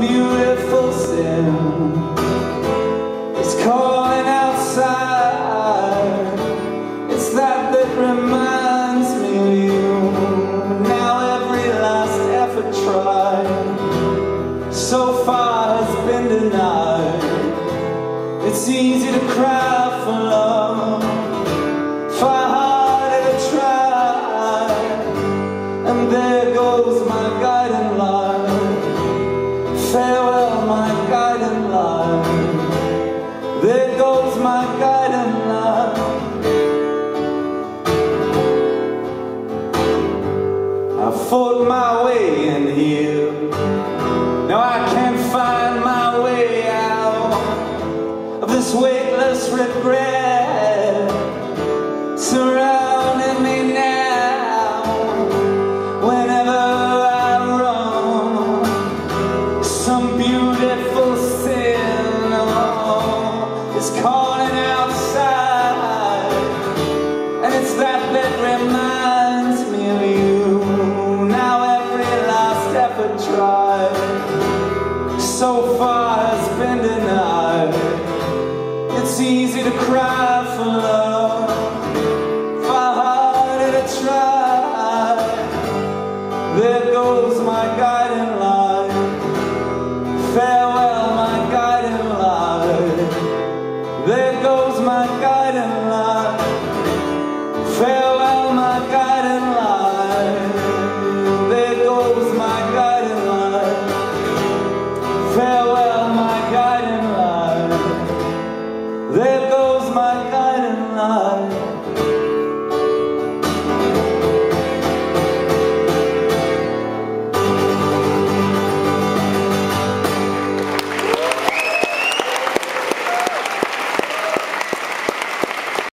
beautiful It's calling outside. It's that that reminds me of you. Now every last effort tried. So far has been denied. It's easy to cry for love. I fought my way in here. Now I can't find my way out of this weightless regret surrounding life so far has been denied. It's easy to cry for love, far harder to try. There goes my guiding light. Farewell, my guiding light. There goes my